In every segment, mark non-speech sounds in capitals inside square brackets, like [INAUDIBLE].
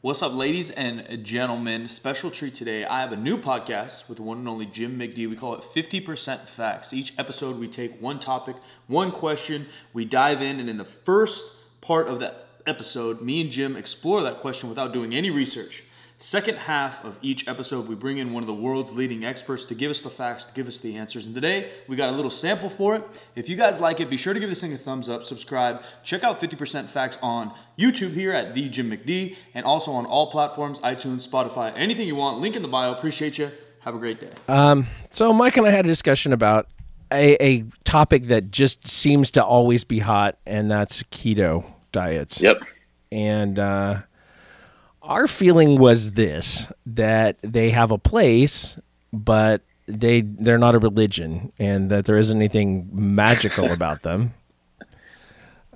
What's up, ladies and gentlemen? Special treat today. I have a new podcast with the one and only Jim McD. We call it 50% Facts. Each episode, we take one topic, one question, we dive in, and in the first part of that episode, me and Jim explore that question without doing any research. Second half of each episode, we bring in one of the world's leading experts to give us the facts, to give us the answers. And today, we got a little sample for it. If you guys like it, be sure to give this thing a thumbs up, subscribe, check out 50% Facts on YouTube here at The Jim McD, and also on all platforms iTunes, Spotify, anything you want. Link in the bio. Appreciate you. Have a great day. Um, so Mike and I had a discussion about a, a topic that just seems to always be hot, and that's keto diets. Yep. And uh, our feeling was this that they have a place, but they they're not a religion, and that there isn't anything magical [LAUGHS] about them.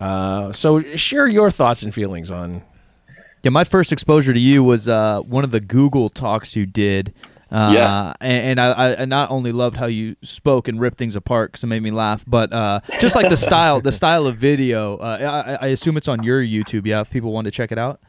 Uh, so share your thoughts and feelings on. Yeah, my first exposure to you was uh, one of the Google talks you did. Uh, Yeah. and, and I, I not only loved how you spoke and ripped things apart because it made me laugh, but uh, just like the style, the [LAUGHS] style of video. Uh, I, I assume it's on your YouTube. Yeah, if people want to check it out.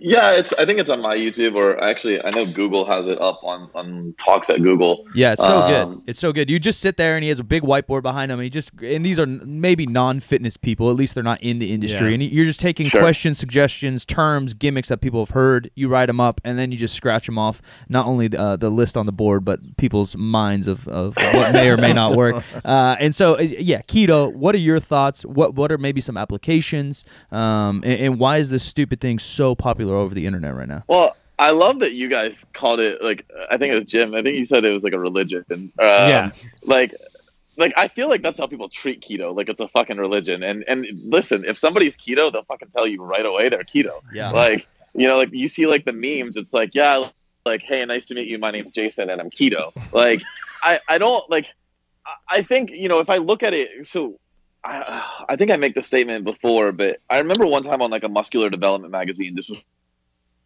Yeah, it's. I think it's on my YouTube, or actually, I know Google has it up on on Talks at Google. Yeah, it's so Um, good. It's so good. You just sit there and he has a big whiteboard behind him. And he just and these are maybe non-fitness people. At least they're not in the industry. Yeah. And you're just taking Sure. questions, suggestions, terms, gimmicks that people have heard. You write them up, and then you just scratch them off. Not only the, uh, the list on the board, but people's minds of, of what may or may not work. [LAUGHS] Uh, and so, uh, yeah, keto. What are your thoughts? What what are maybe some applications? Um, and, and why is this stupid thing so popular over the internet right now? Well, I love that you guys called it like. I think it was Jim. I think you said it was like a religion. Um, Yeah. Like, like I feel like that's how people treat keto. Like it's a fucking religion. And and listen, if somebody's keto, they'll fucking tell you right away they're keto. Yeah. Like you know, like you see like the memes. It's like yeah, like hey, nice to meet you. My name's Jason, and I'm keto. Like I I don't like. I- I think you know if I look at it so. I, I think I make the statement before, but I remember one time on like a muscular development magazine. This was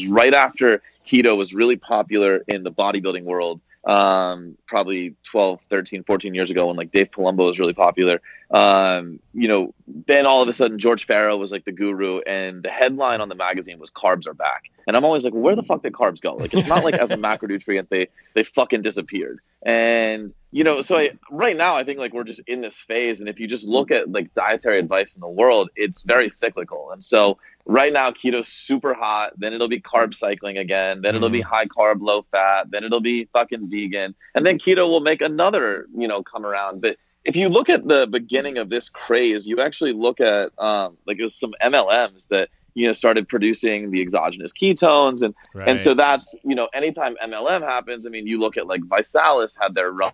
right after keto was really popular in the bodybuilding world um probably 12 13 14 years ago when like dave palumbo was really popular. Um you know then all of a sudden george Farah was like the guru and the headline on the magazine was carbs are back. And i'm always like where the fuck did carbs go? Like it's not like as a [LAUGHS] macronutrient they they fucking disappeared and you know so I, right now i think like we're just in this phase and if you just look at like dietary advice in the world it's very cyclical. And so right now keto's super hot then it'll be carb cycling again then it'll be high carb low fat then it'll be fucking vegan and then keto will make another you know come around. But if you look at the beginning of this craze you actually look at um, like was some mlms that you know started producing the exogenous ketones. And and so that's you know anytime mlm happens i mean you look at like ViSalus had their run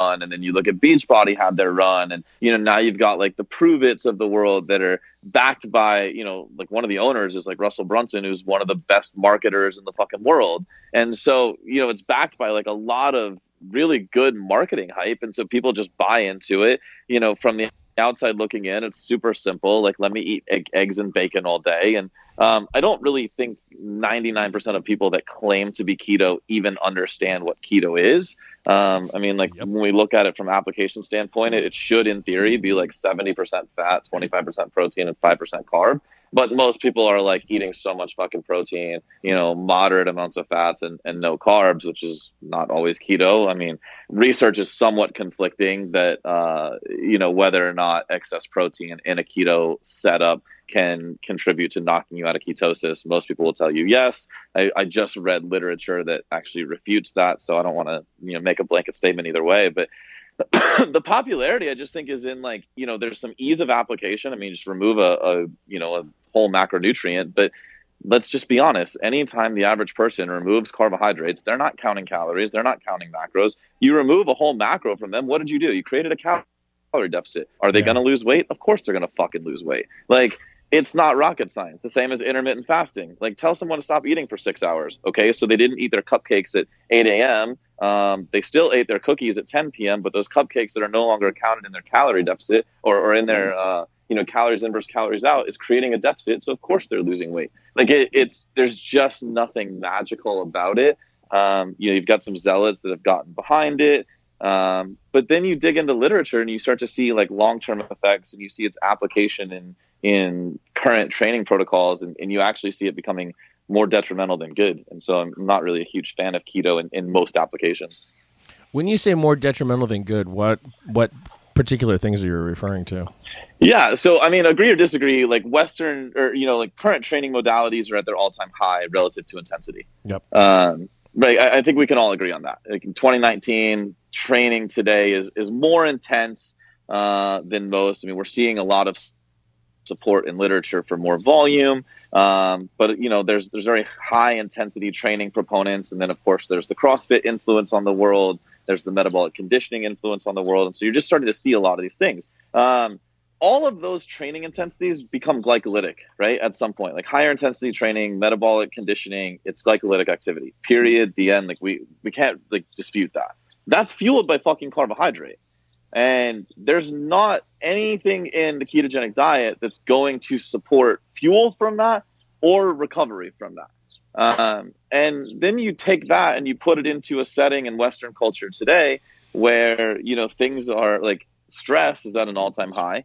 and then you look at beachbody had their run. And you know now you've got like the Pruvits of the world that are backed by you know like one of the owners is like russell brunson who's one of the best marketers in the fucking world. And so you know it's backed by like a lot of really good marketing hype. And so people just buy into it you know from the outside looking in it's super simple. Like let me eat egg, eggs and bacon all day. And um, i don't really think 99% of people that claim to be keto even understand what keto is. Um, i mean like when we look at it from application standpoint it, it should in theory be like 70% fat 25% protein and 5% carb but most people are like eating so much fucking protein you know moderate amounts of fats and, and no carbs which is not always keto. I mean research is somewhat conflicting that uh, you know whether or not excess protein in a keto setup can contribute to knocking you out of ketosis. Most people will tell you yes. I, I just read literature that actually refutes that so i don't want to you know make a blanket statement either way but [COUGHS] the popularity I just think is in like you know there's some ease of application. I mean, just remove a, a you know a whole macronutrient, but let's just be honest. Anytime the average person removes carbohydrates, they're not counting calories, they're not counting macros. You remove a whole macro from them. What did you do? You created a calorie deficit. Are they Yeah. going to lose weight? Of course they're going to fucking lose weight. Like it's not rocket science. The same as intermittent fasting. Like tell someone to stop eating for six hours. Okay, so they didn't eat their cupcakes at 8 a.m. Um, they still ate their cookies at 10 p.m. But those cupcakes that are no longer counted in their calorie deficit or, or in their uh, you know calories in versus calories out is creating a deficit. So of course they're losing weight. Like it, it's there's just nothing magical about it. Um, you know, you've got some zealots that have gotten behind it. Um, but then you dig into literature and you start to see like long-term effects and you see its application in in current training protocols and, and you actually see it becoming more detrimental than good. And so I'm not really a huge fan of keto in, in most applications. When you say more detrimental than good, what what particular things are you referring to? Yeah, so I mean, agree or disagree, like Western or you know, like current training modalities are at their all-time high relative to intensity. Yep. Um, right. I, I think we can all agree on that. Like in 2019, training today is is more intense uh, than most. I mean, we're seeing a lot of support in literature for more volume. Um, but you know, there's there's very high intensity training proponents, and then of course there's the CrossFit influence on the world. There's the metabolic conditioning influence on the world, and so you're just starting to see a lot of these things. Um, all of those training intensities become glycolytic, right? At some point, like higher intensity training, metabolic conditioning, it's glycolytic activity. Period. The end. Like we we can't like dispute that. That's fueled by fucking carbohydrate. And there's not anything in the ketogenic diet that's going to support fuel from that or recovery from that. Um, and then you take that and you put it into a setting in Western culture today where, you know, things are like stress is at an all time high.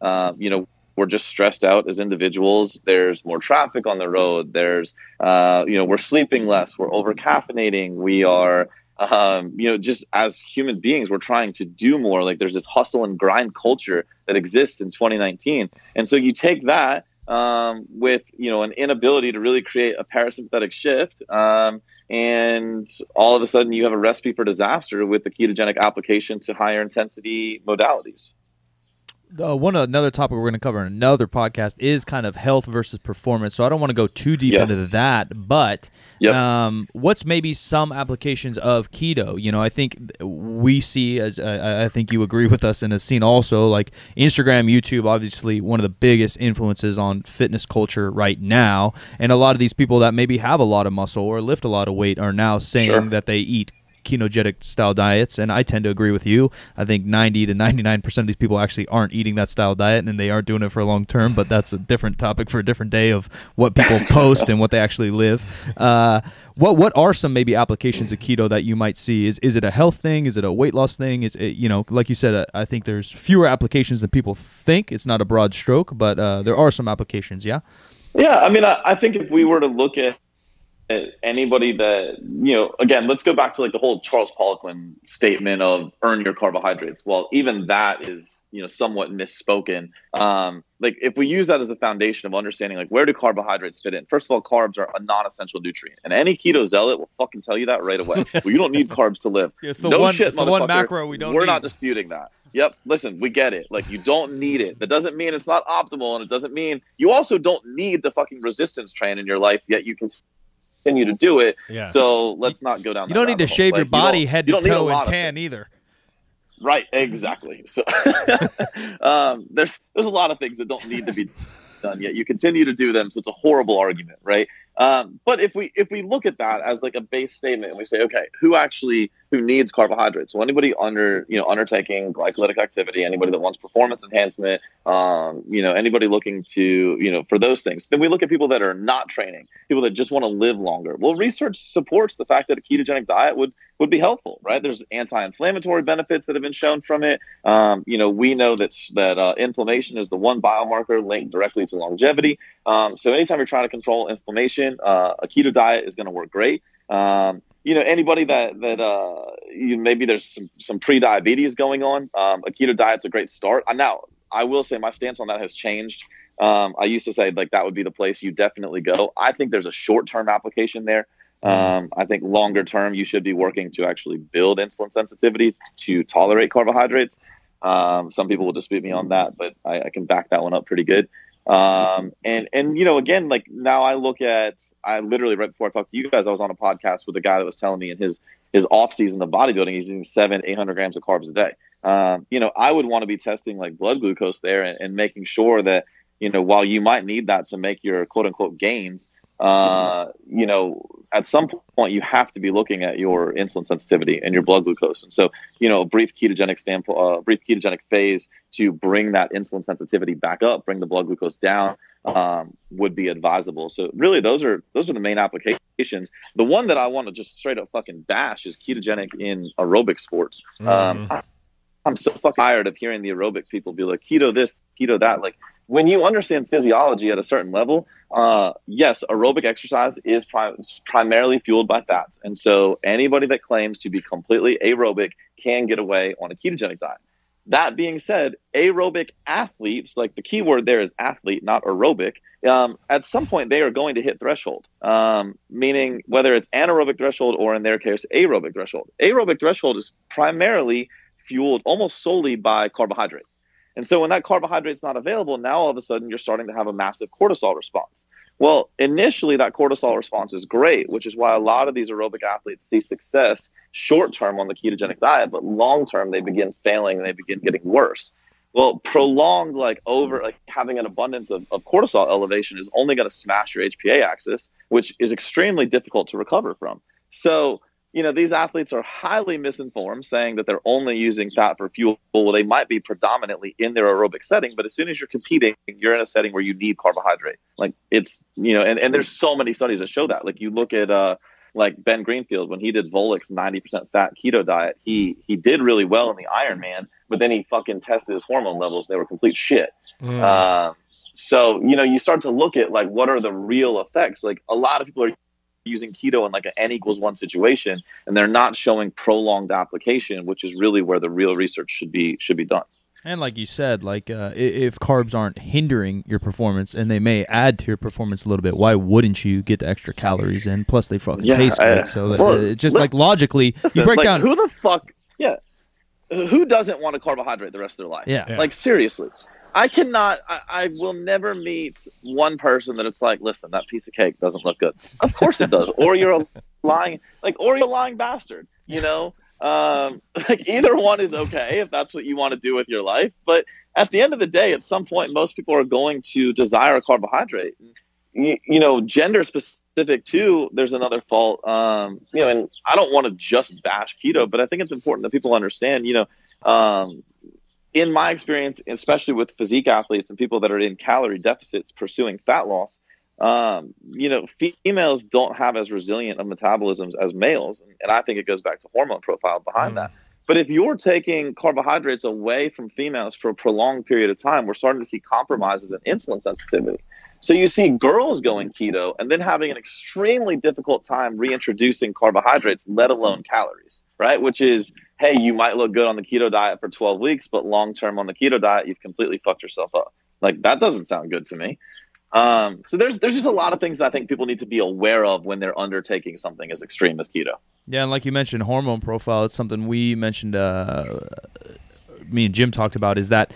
Um, you know, we're just stressed out as individuals. There's more traffic on the road. There's, uh, you know, we're sleeping less. We're over caffeinating. We are, um, you know, just as human beings, we're trying to do more. Like there's this hustle and grind culture that exists in 2019. And so you take that um, with, you know, an inability to really create a parasympathetic shift. Um, and all of a sudden you have a recipe for disaster with the ketogenic application to higher intensity modalities uh, one another topic we're going to cover in another podcast is kind of health versus performance. So I don't want to go too deep yes. into that, but yep. um, what's maybe some applications of keto? You know, I think we see as uh, I think you agree with us and have seen also like Instagram, YouTube, obviously one of the biggest influences on fitness culture right now, and a lot of these people that maybe have a lot of muscle or lift a lot of weight are now saying sure. that they eat ketogenic style diets, and I tend to agree with you. I think 90 to 99 percent of these people actually aren't eating that style diet, and they aren't doing it for a long term. But that's a different topic for a different day of what people [LAUGHS] post and what they actually live. Uh, what what are some maybe applications of keto that you might see? Is is it a health thing? Is it a weight loss thing? Is it, you know, like you said, uh, I think there's fewer applications than people think. It's not a broad stroke, but uh, there are some applications. Yeah. Yeah, I mean, I, I think if we were to look at anybody that you know again let's go back to like the whole charles poliquin statement of earn your carbohydrates well even that is you know somewhat misspoken um like if we use that as a foundation of understanding like where do carbohydrates fit in first of all carbs are a non-essential nutrient and any keto zealot will fucking tell you that right away [LAUGHS] well you don't need carbs to live it's the no one, shit, it's the one macro we don't we're need. not disputing that Yep. Listen, we get it. Like you don't need it. That doesn't mean it's not optimal, and it doesn't mean you also don't need the fucking resistance train in your life. Yet you can continue to do it. Yeah. So let's not go down. You don't need to shave your body head to toe and tan either. Right. Exactly. So [LAUGHS] um, there's there's a lot of things that don't need to be done yet. You continue to do them, so it's a horrible argument, right? Um, but if we if we look at that as like a base statement and we say, okay, who actually who needs carbohydrates. So anybody under, you know, undertaking glycolytic activity, anybody that wants performance enhancement, um, you know, anybody looking to, you know, for those things. Then we look at people that are not training, people that just want to live longer. Well, research supports the fact that a ketogenic diet would would be helpful, right? There's anti-inflammatory benefits that have been shown from it. Um, you know, we know that that uh, inflammation is the one biomarker linked directly to longevity. Um, so anytime you're trying to control inflammation, uh, a keto diet is going to work great. Um, you know anybody that that uh you maybe there's some, some pre-diabetes going on um, a keto diet's a great start. Uh, now i will say my stance on that has changed. Um, i used to say like that would be the place you definitely go. I think there's a short-term application there. Um, i think longer term you should be working to actually build insulin sensitivity to tolerate carbohydrates. Um, some people will dispute me on that but I, I can back that one up pretty good um, and and you know, again, like now I look at I literally right before I talked to you guys, I was on a podcast with a guy that was telling me in his his off season of bodybuilding, he's eating seven, eight hundred grams of carbs a day. Um, you know, I would want to be testing like blood glucose there and, and making sure that you know while you might need that to make your quote unquote gains, uh, you know, at some point you have to be looking at your insulin sensitivity and your blood glucose. And so, you know, a brief ketogenic standpoint, uh, brief ketogenic phase to bring that insulin sensitivity back up, bring the blood glucose down, um, would be advisable. So really, those are those are the main applications. The one that I want to just straight up fucking bash is ketogenic in aerobic sports. Mm. Um, I'm so fucking tired of hearing the aerobic people be like keto this, keto that. Like when you understand physiology at a certain level, uh, yes, aerobic exercise is pri- primarily fueled by fats. And so anybody that claims to be completely aerobic can get away on a ketogenic diet. That being said, aerobic athletes, like the key word there is athlete, not aerobic, um, at some point they are going to hit threshold, um, meaning whether it's anaerobic threshold or in their case, aerobic threshold. Aerobic threshold is primarily fueled almost solely by carbohydrate. And so when that carbohydrate's not available, now all of a sudden you're starting to have a massive cortisol response. Well, initially that cortisol response is great, which is why a lot of these aerobic athletes see success short term on the ketogenic diet, but long term they begin failing and they begin getting worse. Well, prolonged like over like having an abundance of, of cortisol elevation is only going to smash your HPA axis, which is extremely difficult to recover from. So you know, these athletes are highly misinformed, saying that they're only using fat for fuel. Well, they might be predominantly in their aerobic setting, but as soon as you're competing, you're in a setting where you need carbohydrate. Like it's, you know, and, and there's so many studies that show that. Like you look at, uh, like Ben Greenfield, when he did Volek's 90% fat keto diet, he he did really well in the Ironman, but then he fucking tested his hormone levels. They were complete shit. Mm. Uh, so, you know, you start to look at like what are the real effects. Like a lot of people are using keto in like an n equals one situation and they're not showing prolonged application which is really where the real research should be should be done. And like you said like uh, if carbs aren't hindering your performance and they may add to your performance a little bit why wouldn't you get the extra calories in? Plus they fucking yeah, taste good so that, well, just like logically you break like, down who the fuck yeah who doesn't want a carbohydrate the rest of their life? Yeah, yeah. like seriously I cannot. I, I, will never meet one person that it's like, listen, that piece of cake doesn't look good. Of course it does. or you're a [LAUGHS] lying, like, or you're a lying bastard. You know, um, [LAUGHS] like either one is okay if that's what you want to do with your life. But at the end of the day, at some point, most people are going to desire a carbohydrate. You, you know, gender specific too. There's another fault. Um, you know, and I don't want to just bash keto, but I think it's important that people understand. You know. Um, in my experience, especially with physique athletes and people that are in calorie deficits pursuing fat loss, um, you know, females don't have as resilient of metabolisms as males, and I think it goes back to hormone profile behind mm. that. But if you're taking carbohydrates away from females for a prolonged period of time, we're starting to see compromises in insulin sensitivity. So you see girls going keto and then having an extremely difficult time reintroducing carbohydrates, let alone calories, right? Which is hey, you might look good on the keto diet for 12 weeks, but long term on the keto diet, you've completely fucked yourself up. Like that doesn't sound good to me. Um, so there's there's just a lot of things that I think people need to be aware of when they're undertaking something as extreme as keto. Yeah, and like you mentioned, hormone profile. It's something we mentioned. Uh, me and Jim talked about is that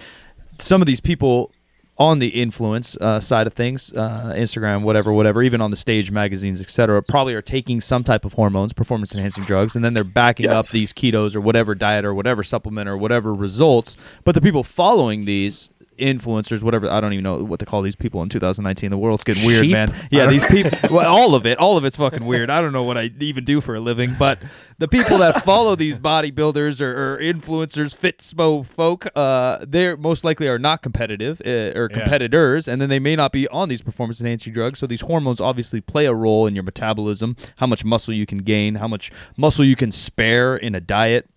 some of these people on the influence uh, side of things, uh, Instagram, whatever, whatever, even on the stage, magazines, etc., probably are taking some type of hormones, performance enhancing drugs, and then they're backing yes. up these ketos or whatever diet or whatever supplement or whatever results. But the people following these influencers, whatever. I don't even know what to call these people in 2019. The world's getting weird, Sheep? man. Yeah, these people. [LAUGHS] Well, all of it, all of it's fucking weird. I don't know what I even do for a living, but the people that follow these bodybuilders or, or influencers, fitspo folk, uh, they're most likely are not competitive uh, or competitors, yeah. and then they may not be on these performance enhancing drugs. So these hormones obviously play a role in your metabolism, how much muscle you can gain, how much muscle you can spare in a diet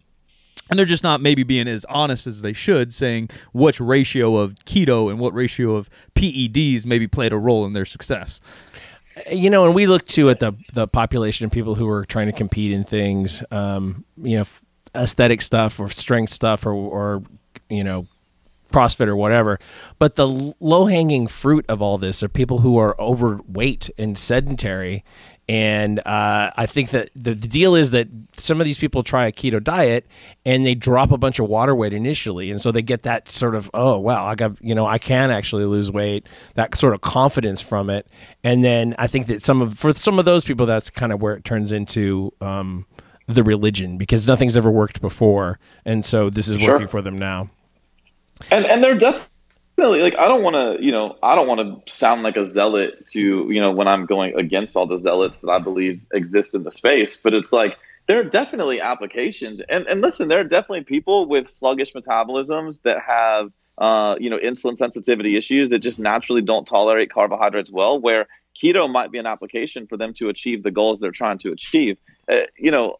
and they're just not maybe being as honest as they should saying which ratio of keto and what ratio of PEDs maybe played a role in their success. You know, and we look too at the the population of people who are trying to compete in things, um, you know, aesthetic stuff or strength stuff or, or you know, CrossFit or whatever. But the low hanging fruit of all this are people who are overweight and sedentary and uh, I think that the, the deal is that some of these people try a keto diet and they drop a bunch of water weight initially. And so they get that sort of, oh, wow, I got, you know, I can actually lose weight, that sort of confidence from it. And then I think that some of, for some of those people, that's kind of where it turns into um, the religion because nothing's ever worked before. And so this is working for them now. And, and they're definitely like I don't want to, you know, I don't want to sound like a zealot to, you know, when I'm going against all the zealots that I believe exist in the space, but it's like there are definitely applications. And and listen, there are definitely people with sluggish metabolisms that have uh, you know, insulin sensitivity issues that just naturally don't tolerate carbohydrates well, where keto might be an application for them to achieve the goals they're trying to achieve. Uh, you know,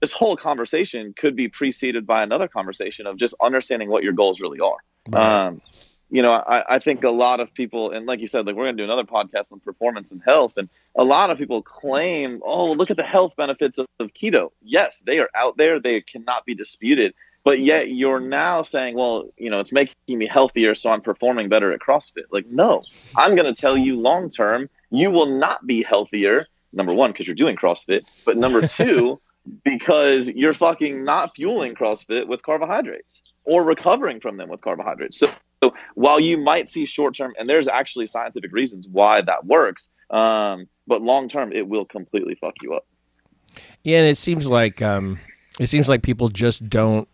this, whole conversation could be preceded by another conversation of just understanding what your goals really are. Right. Um, you know, I, I think a lot of people, and like you said, like we're going to do another podcast on performance and health, and a lot of people claim, oh, look at the health benefits of, of keto. Yes, they are out there; they cannot be disputed. But yet, you're now saying, well, you know, it's making me healthier, so I'm performing better at CrossFit. Like, no, I'm going to tell you, long term, you will not be healthier. Number one, because you're doing CrossFit, but number [LAUGHS] two because you're fucking not fueling CrossFit with carbohydrates or recovering from them with carbohydrates. So, so while you might see short term, and there's actually scientific reasons why that works, um, but long term, it will completely fuck you up. Yeah, and it seems like um, it seems like people just don't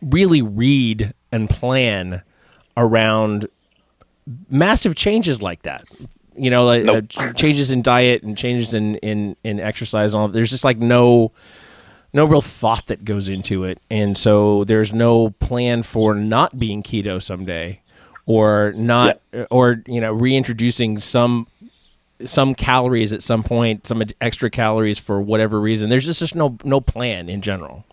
really read and plan around massive changes like that you know, like Nope. uh, changes in diet and changes in in in exercise and all. There's just like no no real thought that goes into it, and so there's no plan for not being keto someday, or not, or you know, reintroducing some some calories at some point, some extra calories for whatever reason. There's just, just no no plan in general.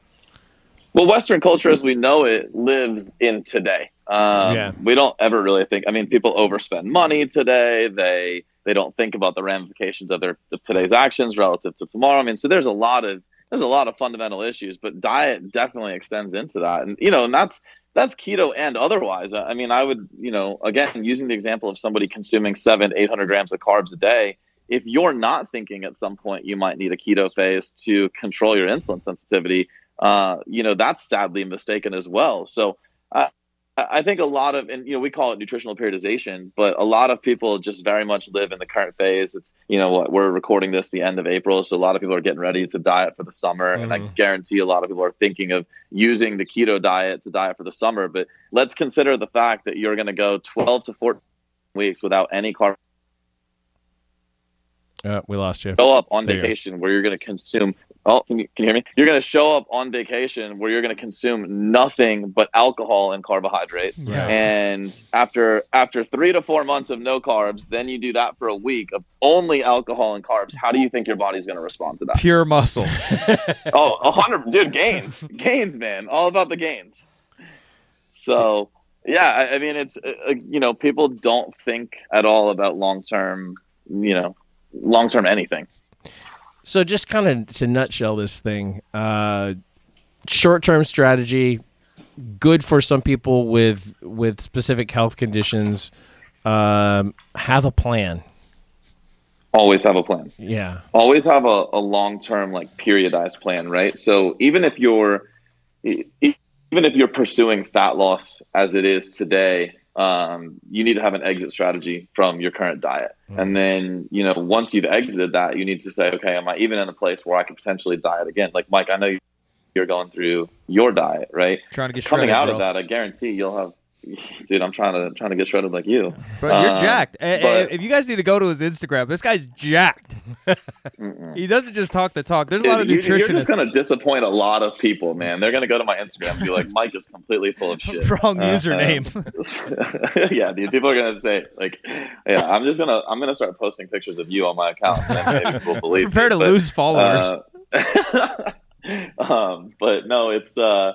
Well, Western culture as we know it lives in today. Um, Yeah. We don't ever really think. I mean, people overspend money today. They they don't think about the ramifications of their of today's actions relative to tomorrow. I mean, so there's a lot of there's a lot of fundamental issues, but diet definitely extends into that, and you know, and that's that's keto and otherwise. I mean, I would you know again using the example of somebody consuming seven eight hundred grams of carbs a day. If you're not thinking at some point you might need a keto phase to control your insulin sensitivity, uh, you know that's sadly mistaken as well. So uh, I think a lot of, and you know, we call it nutritional periodization, but a lot of people just very much live in the current phase. It's you know what we're recording this the end of April, so a lot of people are getting ready to diet for the summer, and I Mhm. guarantee a lot of people are thinking of using the keto diet to diet for the summer. But let's consider the fact that you're going to go 12 to 14 weeks without any carb Uh, we lost you. show up on There you vacation where you're going to consume oh can you, can you hear me? You're going to show up on vacation where you're going to consume nothing but alcohol and carbohydrates. Yeah. and after after three to four months of no carbs then you do that for a week of only alcohol and carbs. How do you think your body's going to respond to that? Pure muscle. [LAUGHS] oh a hundred dude gains gains man. All about the gains. So yeah i, I mean it's uh, uh, you know people don't think at all about long term you know long term anything So just kind of to nutshell this thing, uh, short-term strategy, good for some people with with specific health conditions. Um, have a plan. always have a plan Yeah. always have a, a long-term like periodized plan right so even if you're even if you're pursuing fat loss as it is today um, you need to have an exit strategy from your current diet. And then you know once you've exited that you need to say okay am i even in a place where i could potentially diet again? Like mike i know you're going through your diet right? Trying to get coming shredded, out bro. of that i guarantee you'll have [LAUGHS] dude i'm trying to trying to get shredded like you Bro, you're Um, jacked. But- if you guys need to go to his Instagram, this guy's jacked. He doesn't just talk the talk. There's a lot of you- You're just gonna disappoint a lot of people, man. They're gonna go to my Instagram and be like, "Mike is completely full of [LAUGHS] shit." Wrong Uh, username. uh, [LAUGHS] yeah, dude. People are gonna say like, "Yeah, I'm just gonna I'm gonna start posting pictures of you on my account." And maybe people believe. Prepare me, to but, lose followers. uh, um, but no, it's uh,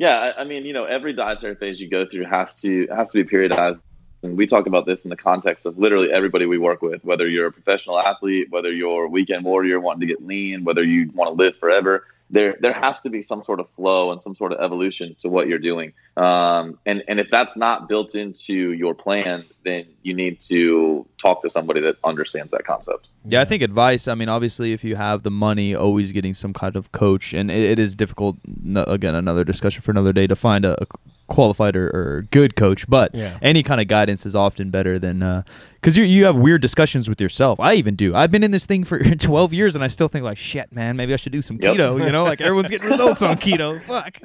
yeah. I, I mean, you know, every dietary phase you go through has to has to be periodized. And we talk about this in the context of literally everybody we work with, whether you're a professional athlete, whether you're a weekend warrior wanting to get lean, whether you want to live forever. There, there has to be some sort of flow and some sort of evolution to what you're doing. Um, and, and if that's not built into your plan, then you need to talk to somebody that understands that concept. Yeah, I think advice. I mean, obviously, if you have the money, always getting some kind of coach, and it, it is difficult. No, again, another discussion for another day to find a, a qualified or, or good coach. But Yeah. any kind of guidance is often better than uh, because you you have weird discussions with yourself. I even do. I've been in this thing for [LAUGHS] 12 years, and I still think like, shit, man, maybe I should do some Yep. keto. You know, like everyone's getting results on keto. [LAUGHS] Fuck.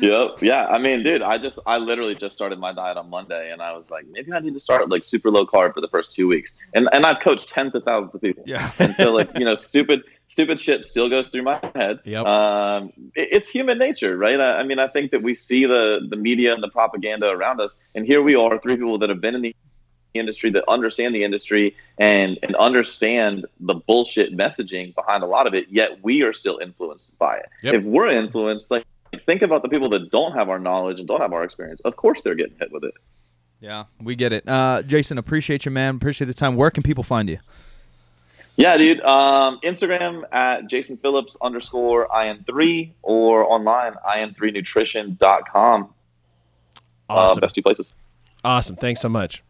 Yep. Yeah. I mean, dude, I just, I literally just started my diet on Monday and I was like, maybe I need to start like super low carb for the first two weeks. And, and I've coached tens of thousands of people. Yeah. And so like, you know, stupid, stupid shit still goes through my head. Yep. Um, it- it's human nature, right? I, I mean, I think that we see the, the media and the propaganda around us. And here we are, three people that have been in the industry that understand the industry and and understand the bullshit messaging behind a lot of it yet we are still influenced by it Yep. if we're influenced like think about the people that don't have our knowledge and don't have our experience of course they're getting hit with it Yeah, we get it. Uh, Jason, appreciate you, man. Appreciate the time. Where can people find you? Yeah, dude. Um, Instagram at Jason Phillips underscore IN3 or online, in3nutrition.com. Awesome. Uh, best two places. Awesome. Thanks so much.